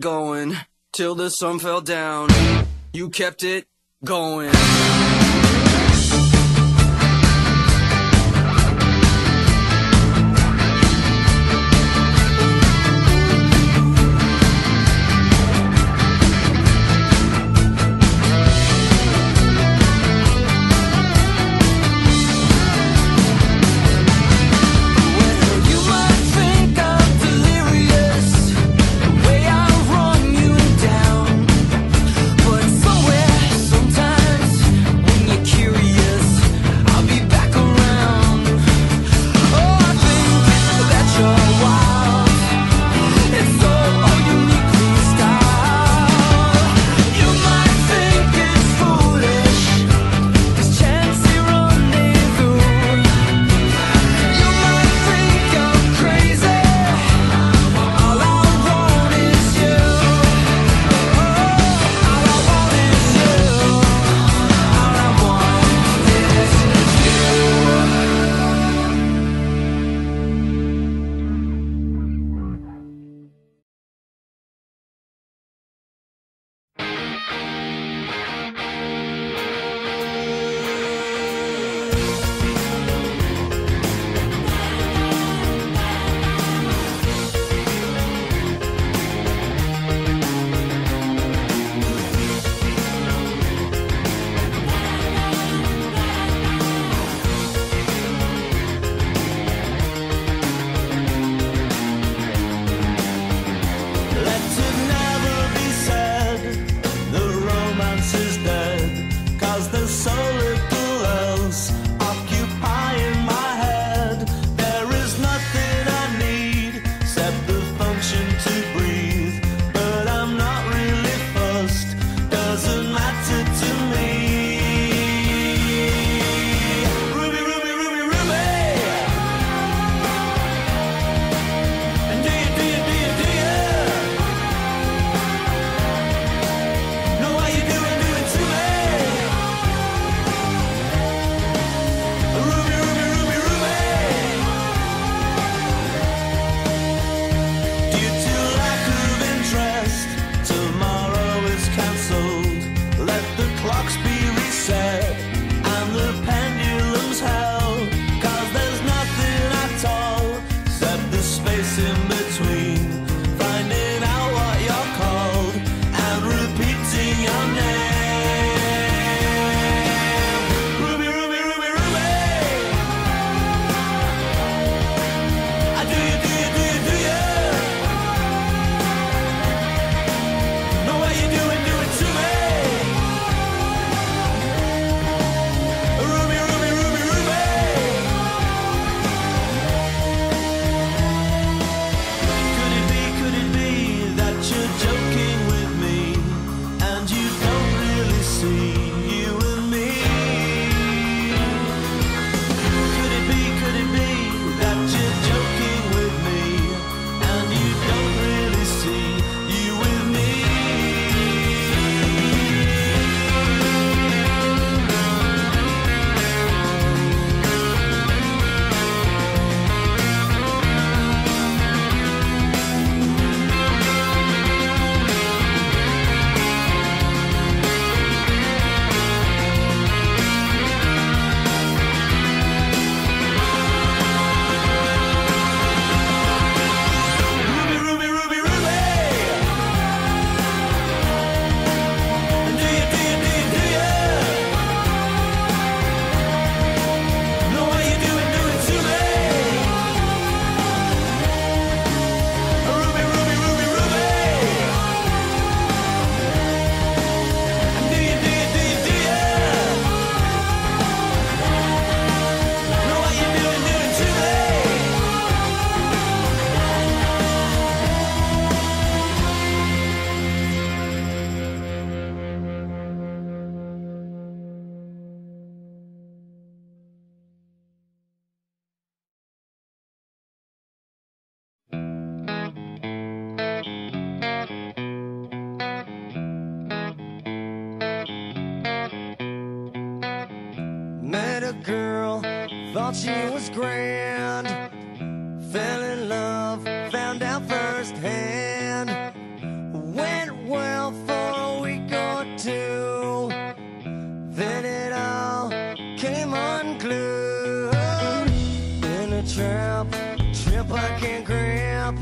going till the sun fell down. You kept it going. thought she was grand. Fell in love, found out firsthand. Went well for a week or two. Then it all came unglued. In a trap, trip I can't grip.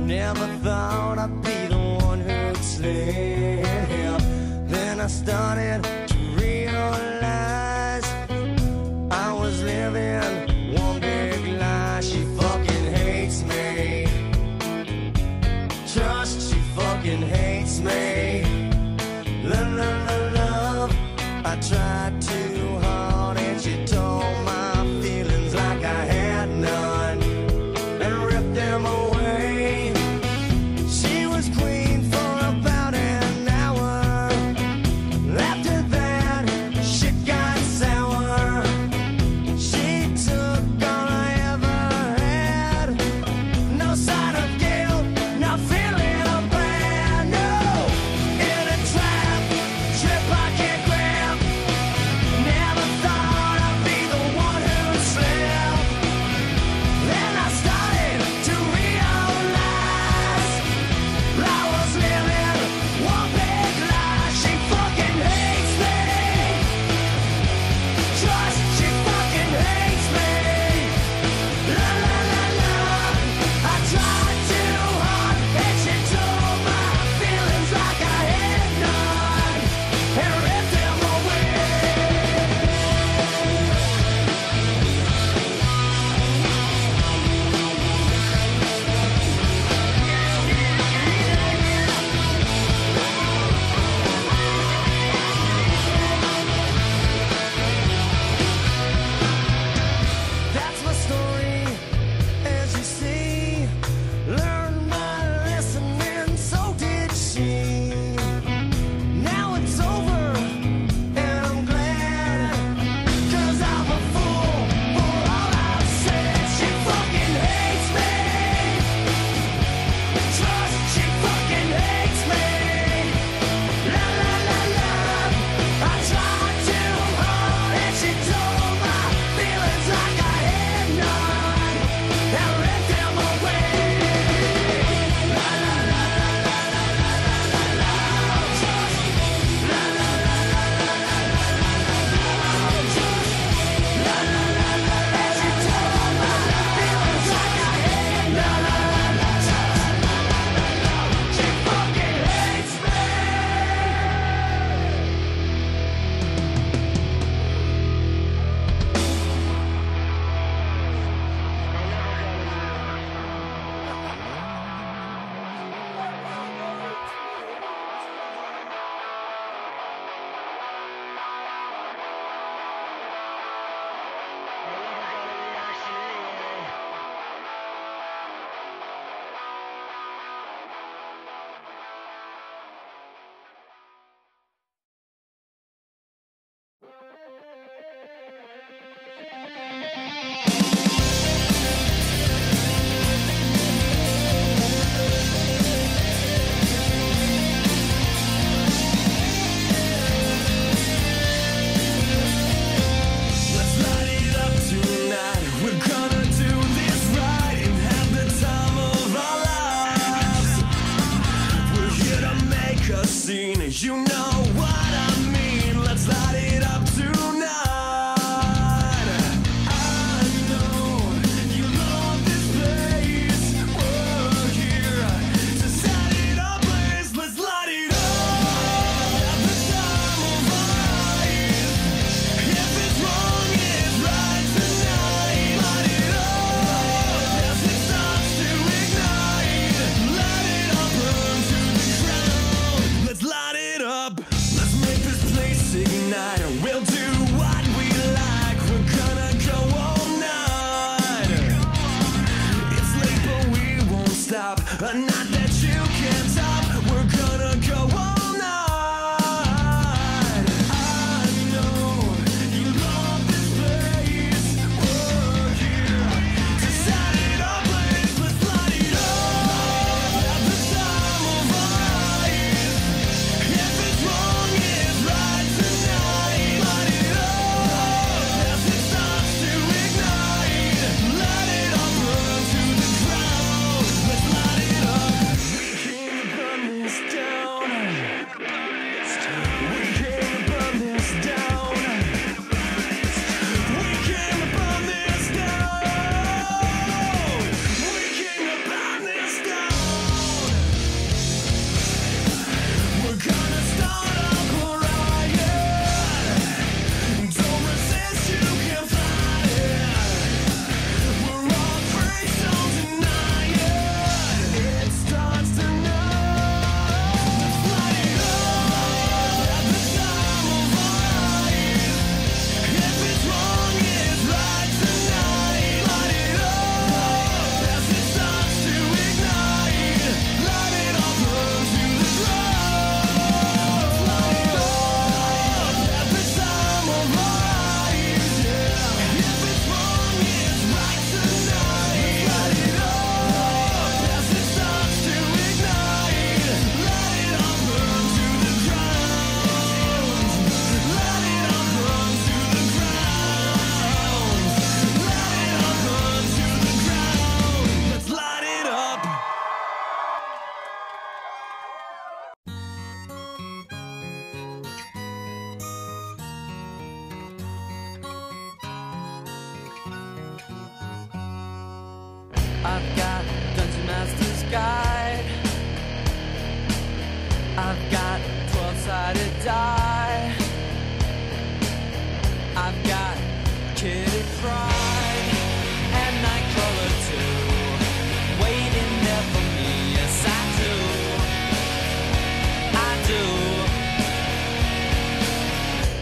Never thought I'd be the one who'd slip. Then I started to realize. I I've got Dungeon Master's Guide. I've got 12 sided die. I've got Kitty Pryde and Nightcrawler too. Waiting there for me, yes I do. I do.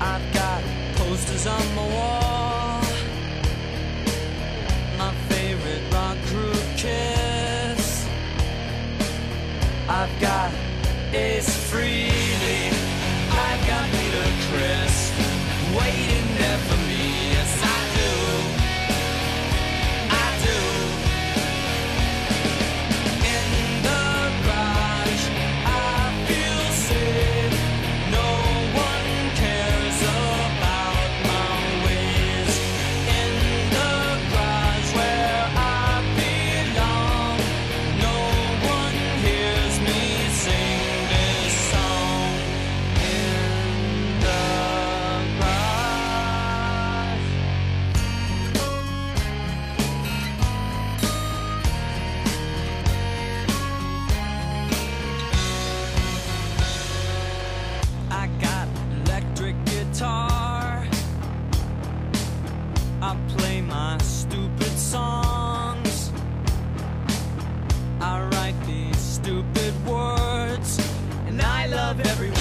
I've got posters on the wall. I've got Ace Frehley. stupid words. And I love everyone.